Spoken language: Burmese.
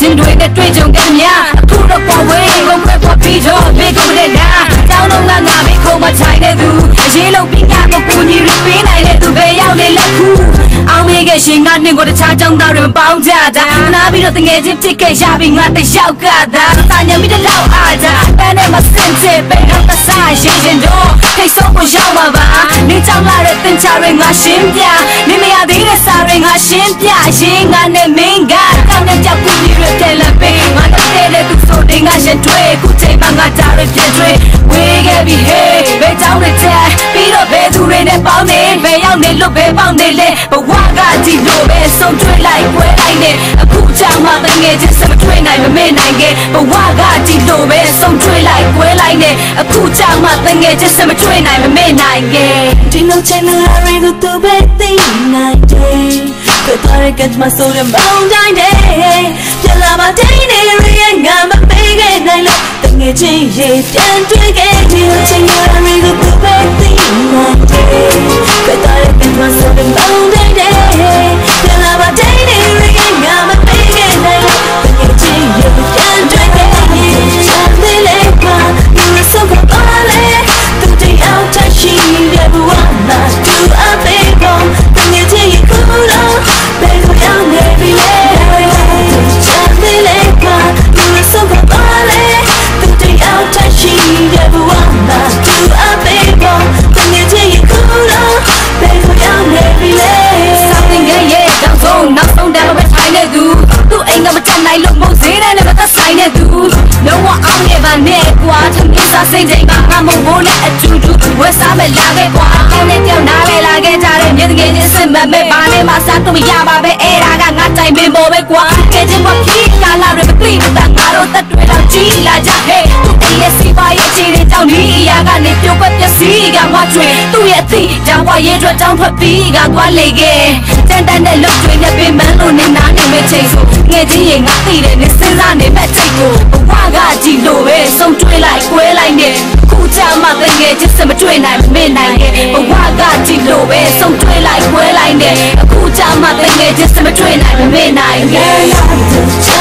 ကြုံခဲ့မြအခုတော့ပေါ်ဝေးကုန်ခွဲပေါ်ပြီးတော့မေကုန်တဲ့နာတောင်းတော့ငါငါမေခုံမချိုင်တဲ့သူအရေးလုံးပြီးငါကိုပူညီရပေးနိုင်တဲ့သူပဲရောက်နေလက်ခုအောင်မေခဲ့ရှင်ငါနှင်ကိုတခြားကြောင်းသားတွေပေါင်းကြတာနားပြီးတော့တငယ်ချင်းဖြစ်ခဲ့ရပြီးငါတယောက်ကသာတာညမိတလောက်အားကြပန်းနဲ့မစင်ချပဲတော့တဆာရှင်ရှင်တော့ထိတ်ဆုံးကိုရောက်မှာပါနေကြောင်လာတဲ့တင်ချတွေငါရှင်းပြနေမရသေးတဲ့စာတွေငါရှင်းပြရင်ငါနဲ့ ရောက်နေလို့ဘယ်ပေါင်းနေလဲဘဝကကြည့်လို့ပဲဆုံးတွေ့လိုက်ပွဲလိုက်နေအခုကြောင်မှတငယ်ချင်းစမတွေ့နိုင်မမေ့နိုင်ခဲ့ဘဝကကြည့်လို့ပဲဆုံးတွေ့လိုက်ပွဲလိုက်နေအခုကြောင်မှတငယ်ချင်းစမတွေ့နိုင်မမေ့နိုင်ခဲ့ဒီလိုချင်လာရီကိုသူပဲသိနိုင်တယ်ဘယ်တော့ကမှဆိုရမောင်းတိုင်းတယ်ပြလာမတိုင်းနေရငါမပေးခဲ့နိုင်လို့တငယ်ချင်းရေပြန်တွေ့ခဲ့ဒီလိုချင်လာရီ လုံးဝအောင်နေပါနဲ့ကွာသူမိစားစိတ်ချိန်မှာငါမမိုးနဲ့အတူတူဝက်စားမဲ့လာခဲ့ကွာကောင်းတဲ့ကြောင်နားလဲလာခဲ့ကြတဲ့မြေတကယ်ချင်းစစ်မှတ်မဲ့ဘာနဲ့မှစားတော့မရပါပဲအဲ့ဒါကငါတိုင်ပင်ပေါ်ပဲကွာကဲချင်းမဖြစ်ကာလာရမသိဘူးတငါတို့တက်တွေတော့ကြီးလာကြဟဲ့သူ့အိမ်ရဲ့စီပါရဲ့ခြေတွေတောင်းဒီအရာကနေပြုတ်ကွက်ပျက်စီးကမှကျွေသူ့ရဲ့အသည့်ကြောင်ဝရဲအတွက်တောင်းထွက်ပြီးကသွားလေခဲ့တန်တန်တဲ့လုံတွေနဲ့ပင်မလို့နေနာနေမဲ့ချိန်ဆိုငယ်ချင်းရင်ငါသိတယ်နေစဉ်းစားနေမဲ့ချိန်ကို ဘဝကကြည့်လို့ပဲဆုံးတွေ့လိုက်ကွဲလိုက်နေခုချာမှတငယ်ချင်းစမတွေ့နိုင်မမေ့နိုင်ခဲ့ဘဝကကြည့်လို့ပဲဆုံးတွေ့လိုက်ကွဲလိုက်နေအခုချာမှတငယ်ချင်းစမတွေ့နိုင်မမေ့နိုင်ခဲ့